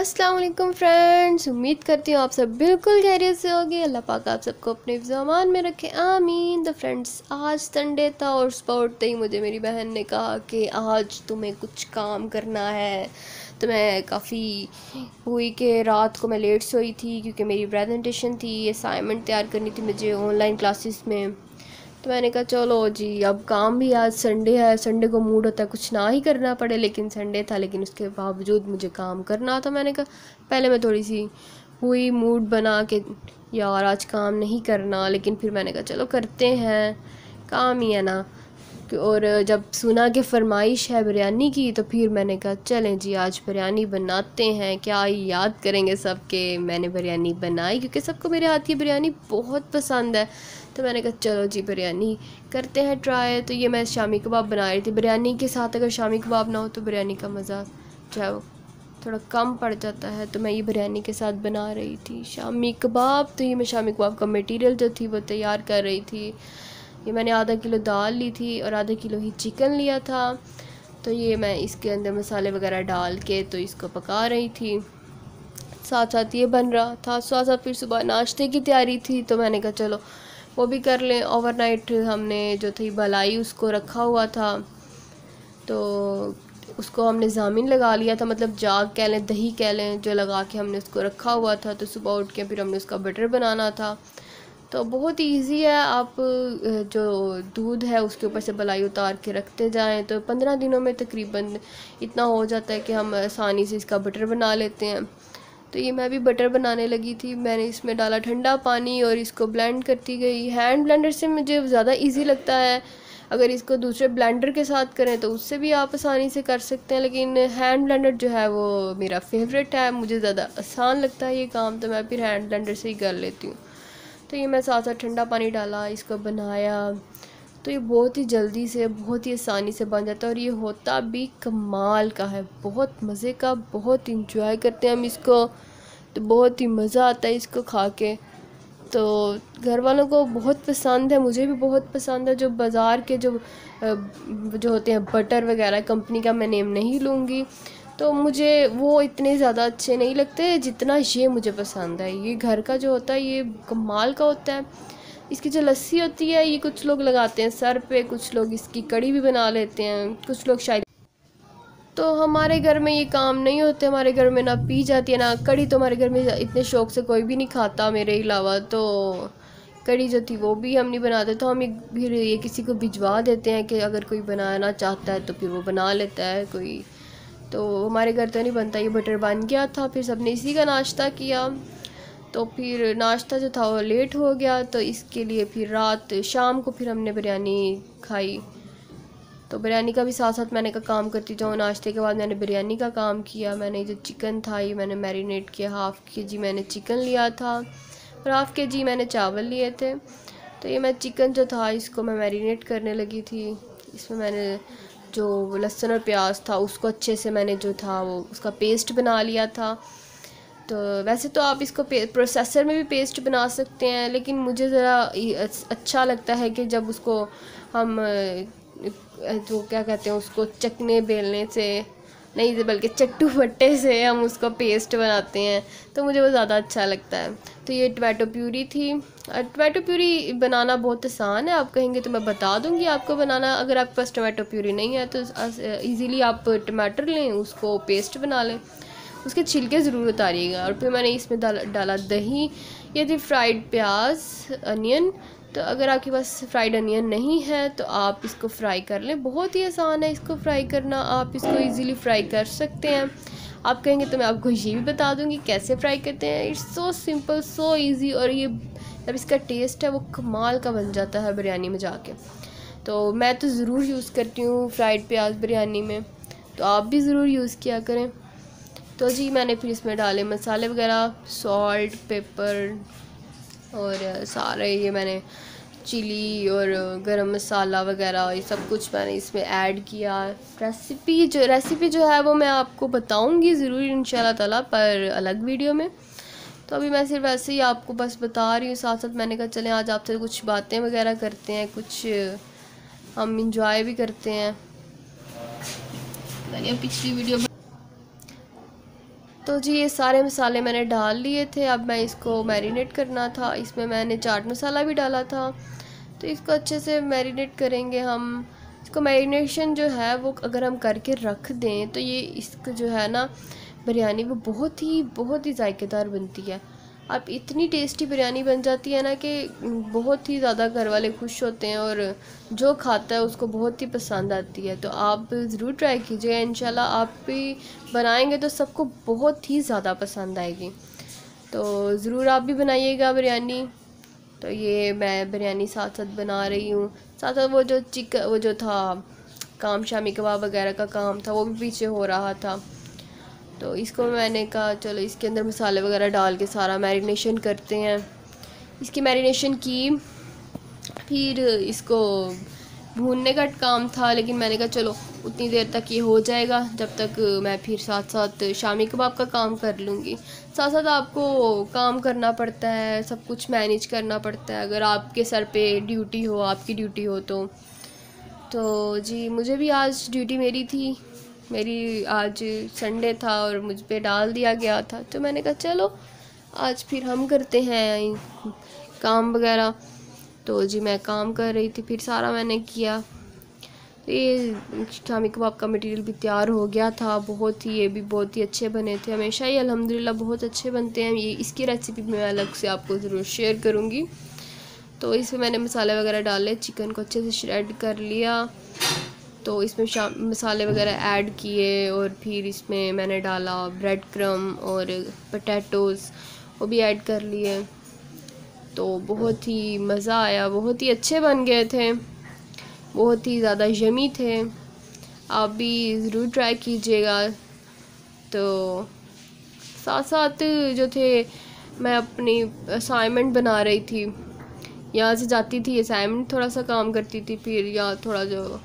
वालेकुम फ्रेंड्स उम्मीद करती हूँ आप सब बिल्कुल खैरियत से होगी। अल्लाह पाक आप सबको अपने जमान में रखे। आमीन। तो फ्रेंड्स आज संडे था और सुबह उठते ही मुझे मेरी बहन ने कहा कि आज तुम्हें कुछ काम करना है। तो मैं काफ़ी हुई कि रात को मैं लेट सोई थी, क्योंकि मेरी प्रेजेंटेशन थी असाइनमेंट तैयार करनी थी। मुझे ऑनलाइन क्लासेस में तो मैंने कहा, चलो जी, अब काम भी आज संडे है संडे को मूड होता है, कुछ ना ही करना पड़े। लेकिन संडे था, लेकिन उसके बावजूद मुझे काम करना था, मैंने कहा। पहले मैं थोड़ी सी हुई मूड बना के, यार, आज काम नहीं करना। लेकिन फिर मैंने कहा, चलो करते हैं, काम ही है ना। और जब सुना कि फरमाइश है बिरयानी की तो फिर मैंने कहा, चलें जी, आज बिरयानी बनाते हैं। क्या याद करेंगे सब के मैंने बिरयानी बनाई, क्योंकि सबको मेरे हाथ की बिरयानी बहुत पसंद है। तो मैंने कहा, चलो जी, बिरयानी करते हैं ट्राई। तो ये मैं शामी कबाब बना रही थी। बिरयानी के साथ अगर शामी कबाब ना हो तो बिरयानी का मज़ा जो वो थोड़ा कम पड़ जाता है। तो मैं ये बिरयानी के साथ बना रही थी शामी कबाब। तो ये मैं शामी कबाब का मटेरियल जो थी वो तैयार कर रही थी। ये मैंने आधा किलो दाल ली थी और आधा किलो ही चिकन लिया था। तो ये मैं इसके अंदर मसाले वगैरह डाल के तो इसको पका रही थी। साथ साथ ये बन रहा था। साथ साथ फिर सुबह नाश्ते की तैयारी थी। तो मैंने कहा, चलो वो भी कर लें। ओवरनाइट हमने जो थी भलाई, उसको रखा हुआ था। तो उसको हमने ज़ामिन लगा लिया था मतलब जाग कह लें, दही कह लें, जो लगा के हमने उसको रखा हुआ था। तो सुबह उठ के फिर हमने उसका बटर बनाना था। तो बहुत इजी है, आप जो दूध है, उसके ऊपर से बलाई उतार के रखते जाएँ। तो पंद्रह दिनों में तकरीबन इतना हो जाता है कि हम आसानी से इसका बटर बना लेते हैं। तो ये मैं भी बटर बनाने लगी थी। मैंने इसमें डाला ठंडा पानी और इसको ब्लेंड करती गई। हैंड ब्लेंडर से मुझे ज़्यादा इजी लगता है। अगर इसको दूसरे ब्लेंडर के साथ करें तो उससे भी आप आसानी से कर सकते हैं, लेकिन हैंड ब्लेंडर जो है वो मेरा फेवरेट है। मुझे ज़्यादा आसान लगता है ये काम तो मैं फिर हैंड ब्लेंडर से ही कर लेती हूँ। तो ये मैं साथ साथ ठंडा पानी डाला, इसको बनाया। तो ये बहुत ही जल्दी से, बहुत ही आसानी से बन जाता है और ये होता भी कमाल का है। बहुत मज़े का, बहुत इंजॉय करते हैं हम इसको। तो बहुत ही मज़ा आता है इसको खा के तो घर वालों को बहुत पसंद है, मुझे भी बहुत पसंद है। जो बाज़ार के जो जो होते हैं बटर वगैरह कंपनी का मैं नेम नहीं लूँगी। तो मुझे वो इतने ज़्यादा अच्छे नहीं लगते जितना ये मुझे पसंद है। ये घर का जो होता है, ये कमाल का होता है। इसकी जो लस्सी होती है, ये कुछ लोग लगाते हैं सर पे, कुछ लोग इसकी कड़ी भी बना लेते हैं, कुछ लोग शायद। तो हमारे घर में ये काम नहीं होते, हमारे घर में ना पी जाती है, ना कड़ी तो हमारे घर में इतने शौक से कोई भी नहीं खाता मेरे अलावा। तो कड़ी जो थी, वो भी हम नहीं बनाते तो हम फिर ये किसी को भिजवा देते हैं कि अगर कोई बनाना चाहता है तो फिर वो बना लेता है कोई। तो हमारे घर तो नहीं बनता, ये बटर बन गया था, फिर सबने इसी का नाश्ता किया। तो फिर नाश्ता जो था वो लेट हो गया तो इसके लिए फिर रात, शाम को फिर हमने बिरयानी खाई। तो बिरयानी का भी साथ साथ मैंने का काम करती जाऊँ। नाश्ते के बाद मैंने बिरयानी का काम किया। मैंने जो चिकन था, ये मैंने मैरिनेट किया। हाफ़ के जी मैंने चिकन लिया था और हाफ़ के जी मैंने चावल लिए थे। तो ये मैं चिकन जो था, इसको मैं मैरिनेट करने लगी थी। इसमें मैंने जो लहसुन और प्याज था, उसको अच्छे से मैंने जो था वो, उसका पेस्ट बना लिया था। तो वैसे तो आप इसको प्रोसेसर में भी पेस्ट बना सकते हैं, लेकिन मुझे ज़रा अच्छा लगता है कि जब उसको हम जो क्या कहते हैं उसको चकने बेलने से, नहीं बल्कि चट्टू फट्टे से हम उसको पेस्ट बनाते हैं तो मुझे वो ज़्यादा अच्छा लगता है। तो ये टमाटो प्यूरी थी। टमाटो प्यूरी बनाना बहुत आसान है, आप कहेंगे तो मैं बता दूँगी आपको बनाना। अगर आपके पास टमाटो प्यूरी नहीं है तो इजीली आप टमाटर लें, उसको पेस्ट बना लें। उसके छिलके ज़रूर उतारिएगा। और फिर मैंने इसमें डाला डाला दही। ये थी फ्राइड प्याज अनियन तो अगर आपके पास फ्राइड अनियन नहीं है तो आप इसको फ्राई कर लें। बहुत ही आसान है इसको फ्राई करना। आप इसको इजीली फ्राई कर सकते हैं। आप कहेंगे तो मैं आपको ये भी बता दूँगी कैसे फ्राई करते हैं? It's so simple so easy और ये जब इसका टेस्ट है, वो कमाल का बन जाता है बिरयानी में जाके। तो मैं तो ज़रूर यूज़ करती हूँ फ्राइड प्याज बिरयानी में। तो आप भी ज़रूर यूज़ किया करें। तो जी, मैंने फिर इसमें डाले मसाले वगैरह सॉल्ट पेपर और सारे ये मैंने चिली और गरम मसाला वगैरह, ये सब कुछ मैंने इसमें ऐड किया। रेसिपी जो रेसिपी जो है वो मैं आपको बताऊँगी ज़रूर इन ताला, पर अलग वीडियो में। तो अभी मैं सिर्फ़ ऐसे ही आपको बस बता रही हूँ, साथ साथ मैंने कहा चलें, आज आपसे कुछ बातें वगैरह करते हैं, कुछ, हम इंजॉय भी करते हैं। मैंने पिछली वीडियो तो जी, ये सारे मसाले मैंने डाल लिए थे। अब मैं इसको मैरिनेट करना था। इसमें मैंने चाट मसाला भी डाला था। तो इसको अच्छे से मैरिनेट करेंगे हम। इसको मैरिनेशन जो है, वो अगर हम करके रख दें तो ये इसको जो है ना, बिरयानी वो बहुत ही बहुत ही जायकेदार बनती है। अब इतनी टेस्टी बिरयानी बन जाती है ना कि बहुत ही ज़्यादा घर वाले खुश होते हैं और जो खाता है उसको बहुत ही पसंद आती है। तो आप ज़रूर ट्राई कीजिएगा इन आप भी बनाएँगे तो सबको बहुत ही ज़्यादा पसंद आएगी। तो ज़रूर आप भी बनाइएगा बिरयानी। तो ये मैं बिरयानी साथ साथ बना रही हूँ। साथ साथ वो जो चिकन वो जो था काम शामी कबाब वगैरह का काम था, वो भी पीछे हो रहा था। तो इसको मैंने कहा, चलो, इसके अंदर मसाले वगैरह डाल के सारा मैरिनेशन करते हैं। इसकी मैरिनेशन की, फिर इसको भूनने का काम था, लेकिन मैंने कहा, चलो, उतनी देर तक ये हो जाएगा, जब तक मैं फिर साथ साथ शामी कबाब का काम कर लूँगी। साथ साथ आपको काम करना पड़ता है, सब कुछ मैनेज करना पड़ता है। अगर आपके सर पे ड्यूटी हो, आपकी ड्यूटी हो तो। तो जी, मुझे भी आज ड्यूटी मेरी थी। मेरी आज संडे था और मुझ पर डाल दिया गया था। तो मैंने कहा, चलो, आज फिर हम करते हैं काम वगैरह। तो जी, मैं काम कर रही थी, फिर सारा मैंने किया। तो ये शामी कबाब का मटेरियल भी तैयार हो गया था। बहुत ही, ये भी बहुत ही अच्छे बने थे। हमेशा ही, अल्हम्दुलिल्लाह, बहुत अच्छे बनते हैं। ये, इसकी रेसिपी मैं अलग से आपको ज़रूर शेयर करूँगी। तो इसमें मैंने मसाले वगैरह डाले चिकन को अच्छे से श्रेड कर लिया। तो इसमें मसाले वगैरह ऐड किए और फिर इसमें मैंने डाला ब्रेड क्रम और पटैटोज़ वो भी ऐड कर लिए। तो बहुत ही मज़ा आया, बहुत ही अच्छे बन गए थे, बहुत ही ज़्यादा यमी थे। आप भी ज़रूर ट्राई कीजिएगा। तो साथ साथ जो थे, मैं अपनी असाइनमेंट बना रही थी। यहाँ से जाती थी असाइनमेंट थोड़ा सा काम करती थी, फिर यहाँ थोड़ा जो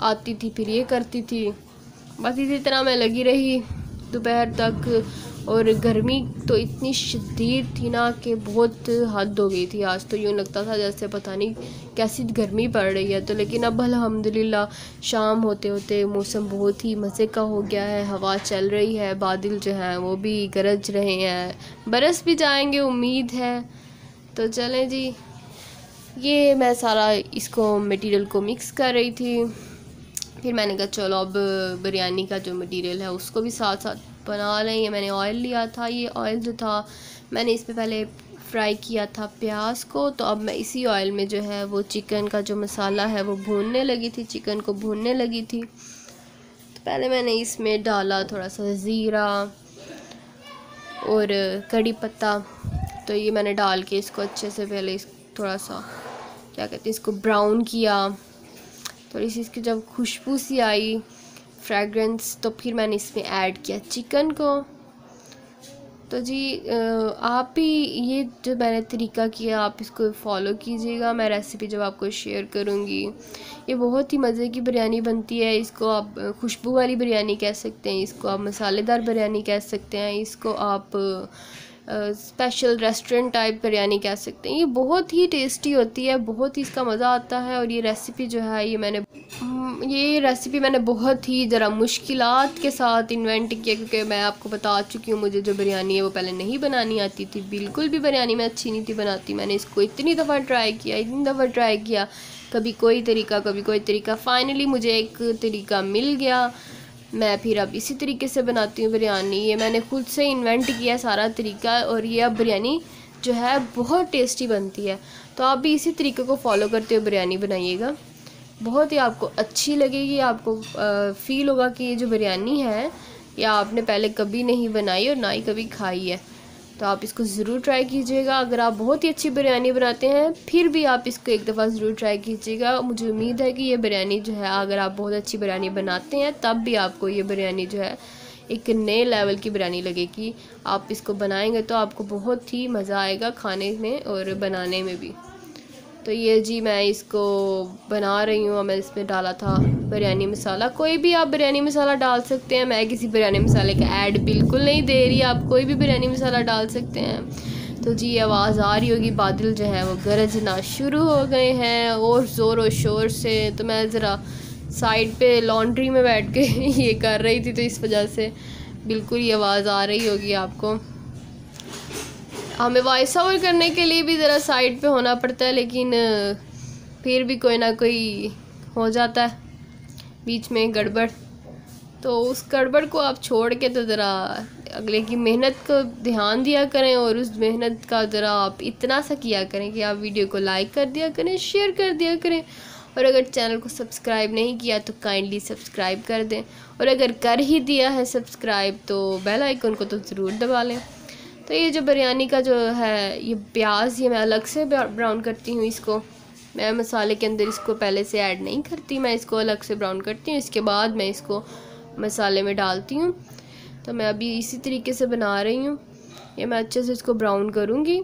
आती थी, फिर ये करती थी। बस इसी तरह मैं लगी रही दोपहर तक और गर्मी तो इतनी शदीद थी ना कि बहुत हद हो गई थी। आज तो यूँ लगता था जैसे पता नहीं कैसी गर्मी पड़ रही है। तो लेकिन अब अलहमदिल्ला शाम होते होते मौसम बहुत ही मज़े का हो गया है। हवा चल रही है, बादल जो हैं वो भी गरज रहे हैं। बरस भी जाएँगे, उम्मीद है। तो चलें जी, ये मैं सारा इसको मटेरियल को मिक्स कर रही थी। फिर मैंने कहा, चलो अब, बिरयानी का जो मटेरियल है, उसको भी साथ साथ बना लें ये मैंने ऑयल लिया था, ये ऑयल जो था, मैंने इस पर पहले फ्राई किया था प्याज को तो अब मैं इसी ऑयल में जो है, वो चिकन का जो मसाला है, वो भूनने लगी थी चिकन को भूनने लगी थी। तो पहले मैंने इसमें डाला थोड़ा सा ज़ीरा और कड़ी पत्ता तो ये मैंने डाल के इसको अच्छे से पहले थोड़ा सा क्या कहते हैं, इसको ब्राउन किया। थोड़ी सी इसकी जब खुशबू सी आई फ्रेगरेंस तो फिर मैंने इसमें ऐड किया चिकन को। तो जी आप भी ये जो मैंने तरीका किया, आप इसको फॉलो कीजिएगा। मैं रेसिपी जब आपको शेयर करूँगी, ये बहुत ही मज़े की बिरयानी बनती है। इसको आप खुशबू वाली बिरयानी कह सकते हैं, इसको आप मसालेदार बिरयानी कह सकते हैं, इसको आप स्पेशल रेस्टोरेंट टाइप बिरयानी कह सकते हैं। ये बहुत ही टेस्टी होती है बहुत ही इसका मज़ा आता है और ये रेसिपी जो है ये मैंने हम्म, ये रेसिपी मैंने बहुत ही ज़रा मुश्किल के साथ इन्वेंट किया क्योंकि मैं आपको बता चुकी हूँ मुझे जो बिरयानी है वो पहले नहीं बनानी आती थी। बिल्कुल भी बिरयानी मैं अच्छी नहीं थी बनाती। मैंने इसको इतनी दफ़ा ट्राई किया इतनी दफ़ा ट्राई किया कभी कोई तरीका कभी कोई तरीका। फ़ाइनली मुझे एक तरीका मिल गया। मैं फिर अब इसी तरीके से बनाती हूँ बिरयानी। ये मैंने खुद से इन्वेंट किया सारा तरीका और ये अब बिरयानी जो है बहुत टेस्टी बनती है। तो आप भी इसी तरीके को फॉलो करते हुए बिरयानी बनाइएगा। बहुत ही आपको अच्छी लगेगी, आपको फ़ील होगा कि ये जो बिरयानी है, या आपने पहले कभी नहीं बनाई और ना ही कभी खाई है। तो आप इसको ज़रूर ट्राई कीजिएगा। अगर आप बहुत ही अच्छी बिरयानी बनाते हैं, फिर भी आप इसको एक दफ़ा ज़रूर ट्राई कीजिएगा। मुझे उम्मीद है कि ये बिरयानी जो है, अगर आप बहुत अच्छी बिरयानी बनाते हैं, तब भी आपको ये बिरयानी जो है, एक नए लेवल की बिरयानी लगेगी। आप इसको बनाएँगे तो आपको बहुत ही मज़ा आएगा खाने में और बनाने में भी। तो ये जी मैं इसको बना रही हूँ मैं इसमें डाला था बिरयानी मसाला। कोई भी आप बिरयानी मसाला डाल सकते हैं, मैं किसी बिरयानी मसाले का ऐड बिल्कुल नहीं दे रही, आप कोई भी बिरयानी मसाला डाल सकते हैं। तो जी, आवाज़ आ रही होगी, बादल जो है वो गरजना शुरू हो गए हैं, और ज़ोर और शोर से। तो मैं ज़रा साइड पे लॉन्ड्री में बैठ के ये कर रही थी तो इस वजह से बिल्कुल ये आवाज़ आ रही होगी आपको। हमें वॉइस ओवर करने के लिए भी ज़रा साइड पे होना पड़ता है, लेकिन फिर भी कोई ना कोई हो जाता है, बीच में गड़बड़। तो उस गड़बड़ को आप छोड़ के तो ज़रा अगले की मेहनत को ध्यान दिया करें, और उस मेहनत का ज़रा आप इतना सा किया करें कि आप वीडियो को लाइक कर दिया करें शेयर कर दिया करें। और अगर चैनल को सब्सक्राइब नहीं किया तो काइंडली सब्सक्राइब कर दें। और अगर कर ही दिया है सब्सक्राइब तो बेल आइकन को तो ज़रूर दबा लें। तो ये जो बिरयानी का जो है, ये प्याज, ये मैं अलग से ब्राउन करती हूँ इसको। मैं मसाले के अंदर इसको पहले से ऐड नहीं करती, मैं इसको अलग से ब्राउन करती हूँ। इसके बाद मैं इसको मसाले में डालती हूँ। तो मैं अभी इसी तरीके से बना रही हूँ। ये मैं अच्छे से इसको ब्राउन करूँगी।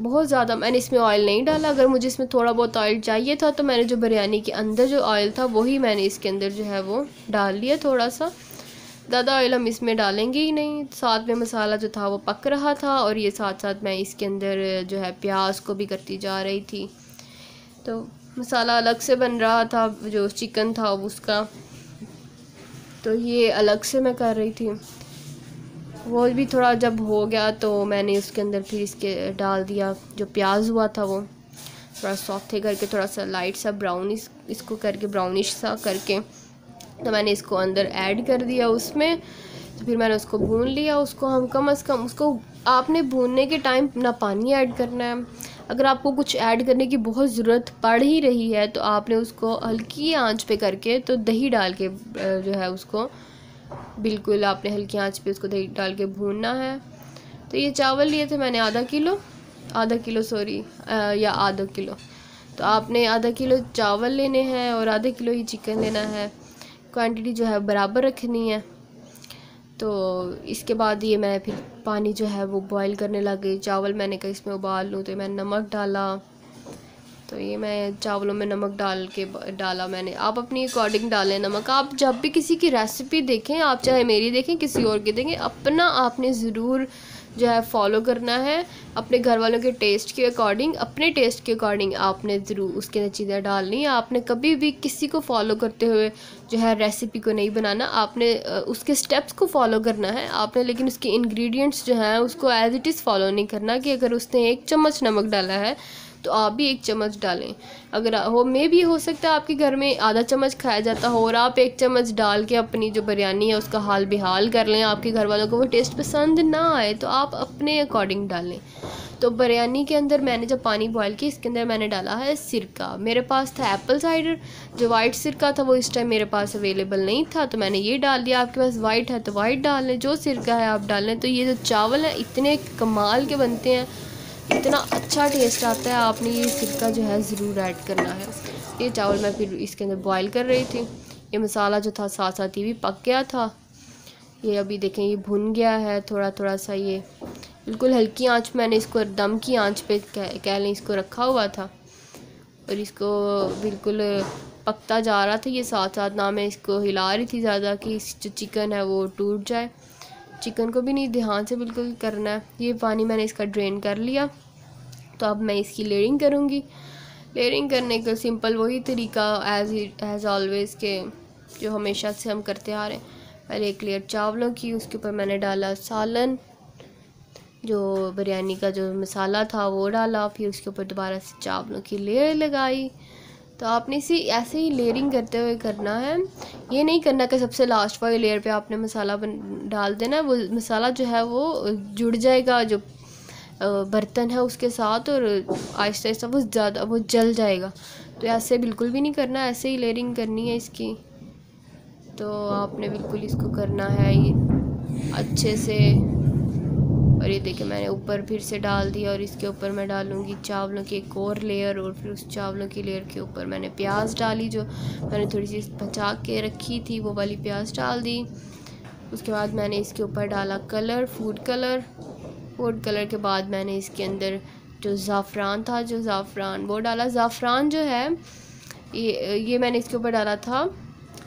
बहुत ज़्यादा, मैंने इसमें ऑयल नहीं डाला। अगर मुझे इसमें थोड़ा बहुत ऑयल चाहिए था तो मैंने जो बिरयानी के अंदर जो ऑयल था, वही मैंने इसके अंदर जो है वो डाल लिया थोड़ा सा। ज़्यादा ऑयल हम इसमें डालेंगे ही नहीं। साथ में मसाला जो था वो पक रहा था और ये साथ साथ मैं इसके अंदर जो है प्याज को भी करती जा रही थी। तो मसाला अलग से बन रहा था जो चिकन था उसका। तो ये अलग से मैं कर रही थी। वो भी थोड़ा जब हो गया तो मैंने उसके अंदर फिर इसके डाल दिया जो प्याज हुआ था वो। थोड़ा सॉफ्टे करके थोड़ा सा लाइट सा ब्राउन इस, इसको करके ब्राउनिश सा करके। तो मैंने इसको अंदर ऐड कर दिया उसमें। तो फिर मैंने उसको भून लिया, उसको हम कम अज़ कम उसको आपने भूनने के टाइम ना पानी ऐड करना है। अगर आपको कुछ ऐड करने की बहुत ज़रूरत पड़ ही रही है तो आपने उसको हल्की आँच पे करके तो दही डाल के जो है उसको बिल्कुल आपने हल्की आँच पे उसको दही डाल के भूनना है। तो ये चावल लिए थे मैंने आधा किलो आधा किलो सॉरी या आधा किलो। तो आपने आधा किलो चावल लेने हैं और आधा किलो ही चिकन लेना है। क्वांटिटी जो है बराबर रखनी है। तो इसके बाद ये मैं फिर पानी जो है वो बॉईल करने लग। गई चावल मैंने कहा इसमें उबाल लूँ तो मैंने नमक डाला। तो ये मैं चावलों में नमक डाल के डाला मैंने। आप अपनी अकॉर्डिंग डालें नमक। आप जब भी किसी की रेसिपी देखें, आप चाहे मेरी देखें, किसी और की देखें, अपना आपने ज़रूर जो है फॉलो करना है, अपने घर वालों के टेस्ट के अकॉर्डिंग अपने टेस्ट के अकॉर्डिंग आपने ज़रूर उसके अंदर चीज़ें डालनी है। आपने कभी भी किसी को फॉलो करते हुए जो है रेसिपी को नहीं बनाना, आपने उसके स्टेप्स को फॉलो करना है। आपने लेकिन उसके इंग्रेडिएंट्स जो हैं, उसको एज इट इज़ फॉलो नहीं करना कि अगर उसने एक चम्मच नमक डाला है तो आप भी एक चम्मच डालें। अगर हो मे भी हो सकता है आपके घर में आधा चम्मच खाया जाता हो और आप एक चम्मच डाल के अपनी जो बिरयानी है उसका हाल बेहाल कर लें, आपके घर वालों को वो टेस्ट पसंद ना आए तो आप अपने अकॉर्डिंग डालें। तो बिरयानी के अंदर मैंने जब पानी बॉयल किया, इसके अंदर मैंने डाला है सिरका। मेरे पास था एप्पल साइडर जो वाइट सिरका था वो इस टाइम मेरे पास अवेलेबल नहीं था तो मैंने ये डाल दिया, आपके पास वाइट है तो वाइट डाल लें। जो सिरका है आप डाल लें तो ये जो चावल हैं, इतने कमाल के बनते हैं। इतना अच्छा टेस्ट आता है आपने ये सिरका जो है ज़रूर ऐड करना है। ये चावल मैं फिर इसके अंदर बॉईल कर रही थी। ये मसाला जो था साथ साथ ये भी पक गया था। ये अभी देखें ये भुन गया है थोड़ा थोड़ा सा ये। बिल्कुल हल्की आँच मैंने इसको दम की आँच पे कह, कह लें इसको रखा हुआ था। और इसको बिल्कुल पकता जा रहा था ये साथ साथ ना मैं इसको हिला रही थी ज़्यादा कि जो चिकन है वो टूट जाए। चिकन को भी नहीं, ध्यान से बिल्कुल करना है। ये पानी मैंने इसका ड्रेन कर लिया। तो अब मैं इसकी लेयरिंग करूँगी। लेयरिंग करने का सिंपल वही तरीका एज एज़ ऑलवेज़ के जो हमेशा से हम करते आ रहे हैं। पहले एक लेयर चावलों की, उसके ऊपर मैंने डाला सालन, जो बिरयानी का जो मसाला था वो डाला। फिर उसके ऊपर दोबारा से चावलों की लेयर लगाई। तो आपने इसी ऐसे ही लेयरिंग करते हुए करना है। ये नहीं करना कि सबसे लास्ट वाली लेयर पे आपने मसाला बन, डाल देना, वो मसाला जो है वो जुड़ जाएगा, जो बर्तन है उसके साथ और आहिस्ता आहिस्ता वो ज़्यादा, वो जल जाएगा। तो ऐसे बिल्कुल भी नहीं करना, ऐसे ही लेयरिंग करनी है इसकी। तो आपने बिल्कुल इसको करना है अच्छे से। और ये देखिए मैंने ऊपर फिर से डाल दिया और इसके ऊपर मैं डालूँगी चावलों की एक और लेयर और फिर उस चावलों की लेयर के ऊपर मैंने प्याज डाली जो मैंने थोड़ी सी बचा के रखी थी, वो वाली प्याज डाल दी। उसके बाद मैंने इसके ऊपर डाला colour food colour food colour के बाद मैंने इसके अंदर जो ज़ाफ़रान था, जो ज़ाफ़रान, वो डाला। ज़ाफ़रान जो है, ये ये मैंने इसके ऊपर डाला था,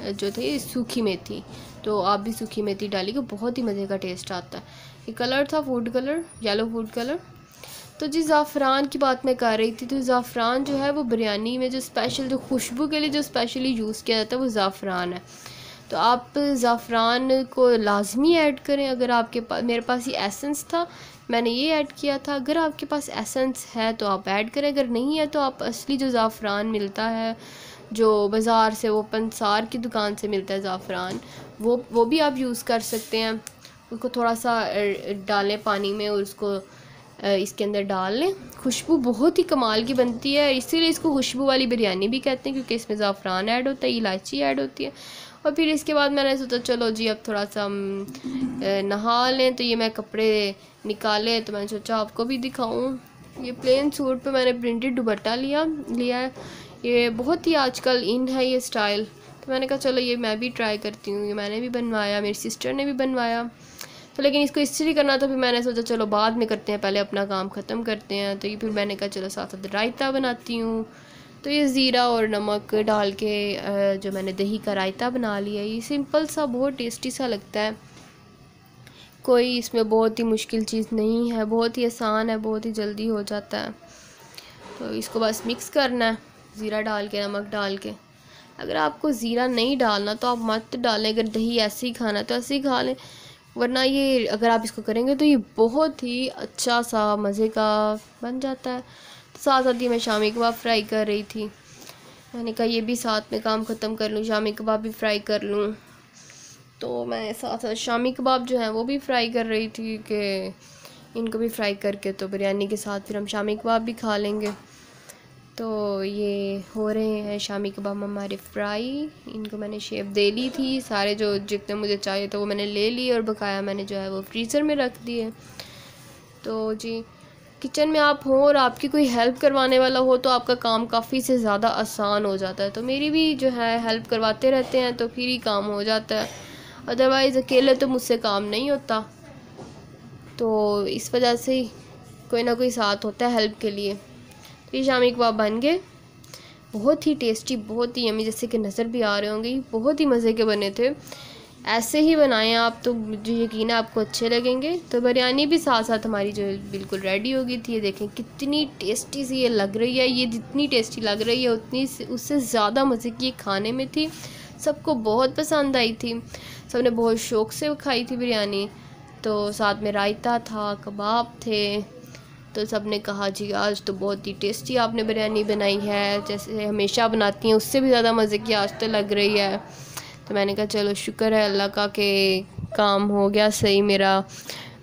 जो थे सूखी मेथी। तो आप भी सूखी मेथी डालिए बहुत ही मज़े का टेस्ट आता है। ये कलर था food colour yellow food colour तो जी ज़ाफ़रान की बात मैं कर रही थी तो ज़ाफ़रान जो है वो बिरयानी में जो स्पेशल जो खुशबू के लिए जो स्पेशली यूज़ किया जाता है, वो ज़ाफ़रान है। तो आप ज़ाफ़रान को लाजमी ऐड करें, अगर आपके पास मेरे पास ये एसेंस था, मैंने ये ऐड किया था, अगर आपके पास एसेंस है तो आप ऐड करें, अगर नहीं है तो आप असली जो ज़ाफ़रान मिलता है, जो बाज़ार से वो पंसार की दुकान से मिलता है ज़ाफ़रान, वो वो भी आप यूज़ कर सकते हैं। उसको थोड़ा सा डालें पानी में और उसको इसके अंदर डाल लें। खुशबू बहुत ही कमाल की बनती है। इसीलिए इसको खुशबू वाली बिरयानी भी कहते हैं, क्योंकि इसमें ज़ाफ़रान ऐड होता है, इलायची ऐड होती है। और फिर इसके बाद मैंने सोचा, चलो जी, अब थोड़ा सा नहा लें। तो ये मैं कपड़े निकाले तो मैंने सोचा आपको भी दिखाऊँ। ये प्लेन सूट पे मैंने प्रिंटेड दुपट्टा लिया लिया है। ये बहुत ही आजकल इन है ये स्टाइल तो मैंने कहा, चलो ये मैं भी ट्राई करती हूँ। ये मैंने भी बनवाया, मेरी सिस्टर ने भी बनवाया। तो लेकिन इसको इसलिए करना था, फिर मैंने सोचा चलो बाद में करते हैं, पहले अपना काम ख़त्म करते हैं। तो ये फिर मैंने कहा चलो साथ साथ रायता बनाती हूँ। तो ये ज़ीरा और नमक डाल के जो मैंने दही का रायता बना लिया, ये सिंपल सा, बहुत टेस्टी सा लगता है। कोई इसमें बहुत ही मुश्किल चीज़ नहीं है, बहुत ही आसान है, बहुत ही जल्दी हो जाता है। तो इसको बस मिक्स करना है, ज़ीरा डाल के, नमक डाल के। अगर आपको ज़ीरा नहीं डालना तो आप मत डालें, अगर दही ऐसे ही खाना तो ऐसे ही खा लें। वरना ये अगर आप इसको करेंगे तो ये बहुत ही अच्छा सा, मज़े का बन जाता है। तो साथ साथ ही मैं शामी कबाब फ्राई कर रही थी। मैंने कहा, ये भी साथ में काम ख़त्म कर लूँ, शामी कबाब भी फ्राई कर लूँ। तो मैं साथ साथ शामी कबाब जो है वो भी फ्राई कर रही थी कि इनको भी फ्राई करके तो बिरयानी के साथ फिर हम शामी कबाब भी खा लेंगे। तो ये हो रहे हैं शामी कबाब हमारे फ्राई। इनको मैंने शेप दे ली थी। सारे जो जितने मुझे चाहिए तो वो मैंने ले लिए और बकाया मैंने जो है वो फ्रीज़र में रख दिए। तो जी, किचन में आप हों और आपकी कोई हेल्प करवाने वाला हो तो आपका काम काफ़ी से ज़्यादा आसान हो जाता है। तो मेरी भी जो है हेल्प करवाते रहते हैं तो फिर ही काम हो जाता है। अदरवाइज़ अकेले तो मुझसे काम नहीं होता। तो इस वजह से कोई ना कोई साथ होता है हेल्प के लिए। तो ये शामी कबाब बन गए। बहुत ही टेस्टी बहुत ही यमी जैसे कि नज़र भी आ रहे होंगे। बहुत ही मज़े के बने थे। ऐसे ही बनाएँ आप तो मुझे यकीन है आपको अच्छे लगेंगे। तो बिरयानी भी साथ साथ हमारी जो बिल्कुल रेडी हो गई थी। ये देखें कितनी टेस्टी सी ये लग रही है। ये जितनी टेस्टी लग रही है, उतनी उससे ज़्यादा मज़े की खाने में थी। सबको बहुत पसंद आई थी। सबने बहुत शौक़ से खाई थी बिरयानी। तो साथ में रायता था, कबाब थे तो सबने कहा, जी, आज तो बहुत ही टेस्टी आपने बिरयानी बनाई है। जैसे हमेशा बनाती हैं, उससे भी ज़्यादा मज़े की आज तो लग रही है। तो मैंने कहा, चलो, शुक्र है, अल्लाह का कि काम हो गया सही मेरा।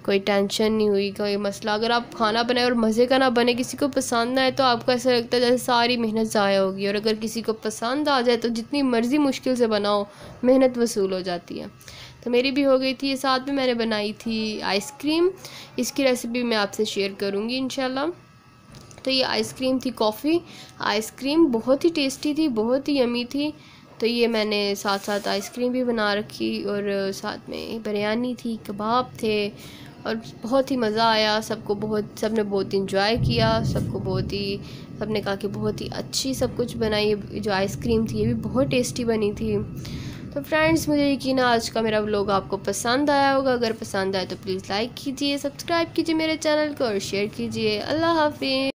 कोई टेंशन नहीं हुई, कोई मसला। अगर आप खाना बनाए और मज़े का ना बने, किसी को पसंद ना आए तो आपको ऐसा लगता है जैसे सारी मेहनत ज़ाया होगी। और अगर किसी को पसंद आ जाए तो जितनी मर्ज़ी मुश्किल से बनाओ, मेहनत वसूल हो जाती है। तो मेरी भी हो गई थी साथ में मैंने बनाई थी आइसक्रीम। इसकी रेसिपी मैं आपसे शेयर करूँगी इन तो ये आइसक्रीम थी कॉफ़ी आइसक्रीम बहुत ही टेस्टी थी, बहुत ही यमी थी। तो ये मैंने साथ साथ आइसक्रीम भी बना रखी और साथ में बिरयानी थी, कबाब थे और बहुत ही मज़ा आया। सबको बहुत सबने बहुत इंजॉय किया, सबको बहुत ही सबने कहा कि बहुत ही अच्छी सब कुछ बनाई। जो आइसक्रीम थी, ये भी बहुत टेस्टी बनी थी। तो फ्रेंड्स मुझे यकीन है आज का मेरा व्लॉग आपको पसंद आया होगा। अगर पसंद आए तो प्लीज़ लाइक कीजिए सब्सक्राइब कीजिए मेरे चैनल को और शेयर कीजिए। अल्लाह हाफिज़।